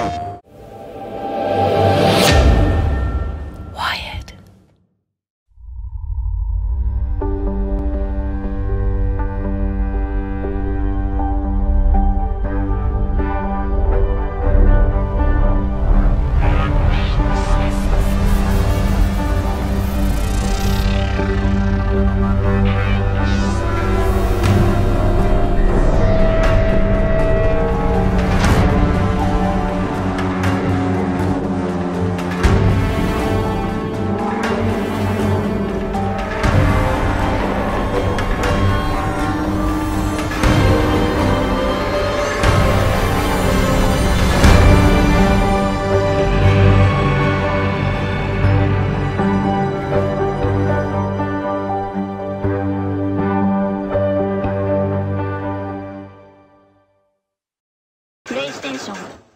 Oh. プレイステーション